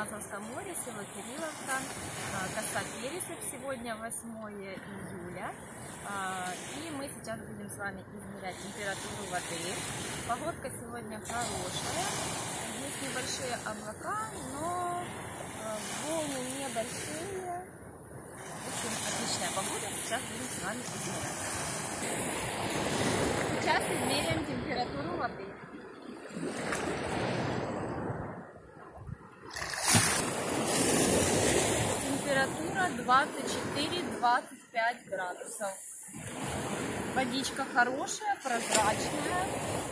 Азовском море, село Кирилловка, а, коса Пересов. Сегодня 8 июля. А, и мы сейчас будем с вами измерять температуру воды. Погодка сегодня хорошая. Есть небольшие облака, но а, волны небольшие. В общем, отличная погода. Сейчас будем с вами измерять. Сейчас измеряем температуру воды. 24-25 градусов. Водичка хорошая, прозрачная,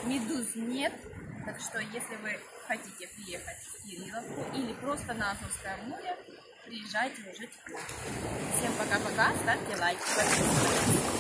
медуз нет. Так что, если вы хотите приехать в Кирилловку или просто на Азовское море, приезжайте уже тепло. Всем пока-пока, ставьте лайки, подписывайтесь.